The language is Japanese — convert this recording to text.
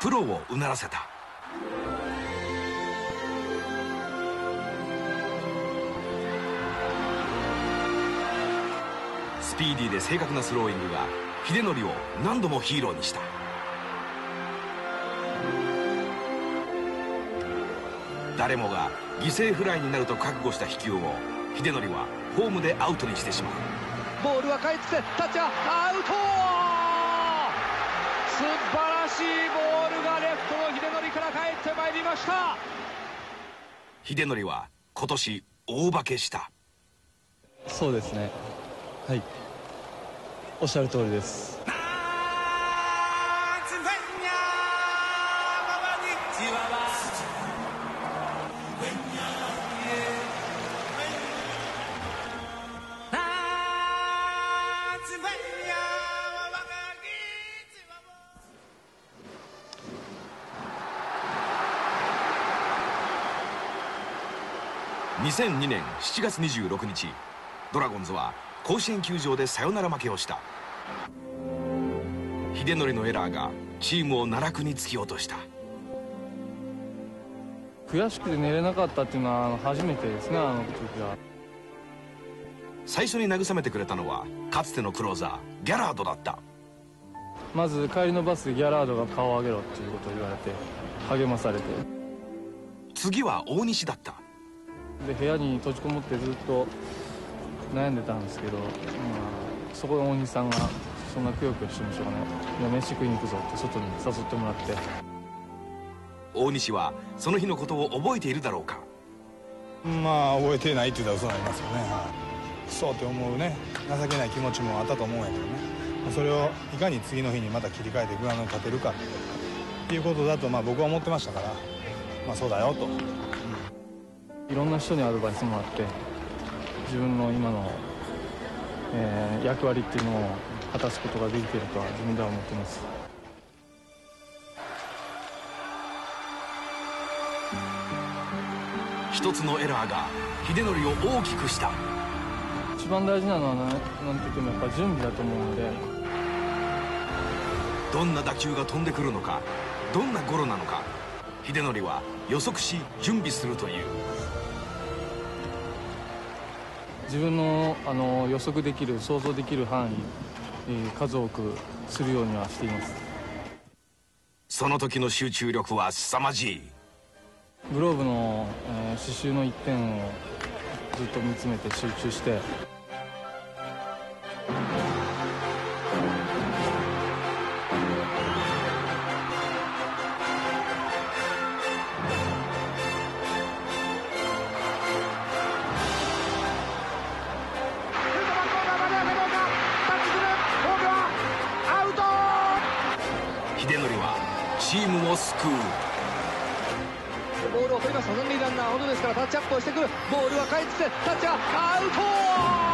プロをうならせた。スピーディーで正確なスローイングが秀則を何度もヒーローにした。誰もが犠牲フライになると覚悟した飛球を秀則はホームでアウトにしてしまう。ボールは帰ってきてタッチはアウト素晴らしいボールがレフトの秀則から帰ってまいりました。秀則は今年大化けした。そうですね。はい。おっしゃる通りです2002年7月26日。ドラゴンズは甲子園球場でサヨナラ負けをした。秀則のエラーがチームを奈落に突き落とした。悔しくて寝れなかったっていうのは初めてですねあの時は。最初に慰めてくれたのはかつてのクローザーギャラードだった。まず帰りのバスでギャラードが顔を上げろっていうことを言われて励まされて。次は大西だったで部屋に閉じこもってずっと悩んでたんですけど、まあ、そこで大西さんが「そんなくよくよしてみましょうかね。いや飯食いに行くぞ」って外に誘ってもらって。大西はその日のことを覚えているだろうか？まあ覚えてないって言ったら嘘になりますよね、はい、そうって思うね。情けない気持ちもあったと思うんやけどね。それをいかに次の日にまた切り替えてグラウンドに立てるかっていうことだとまあ僕は思ってましたから。まあそうだよと。いろんな人にアドバイスもらって自分の今の、えー、役割っていうのを果たすことができているとは自分では思っています。一つのエラーが秀則を大きくした。一番大事なのはなんて言ってもやっぱ準備だと思うので。どんな打球が飛んでくるのかどんなゴロなのか秀則は予測し準備するという。自分のあの予測できる想像できる範囲、えー、数多くするようにはしています。その時の集中力は凄まじい。グローブの、えー、刺繍の一点をずっと見つめて集中してチームを救う。ボールを取りました三塁ランナーほどですからタッチアップをしてくる。ボールは返ってタッチはアウト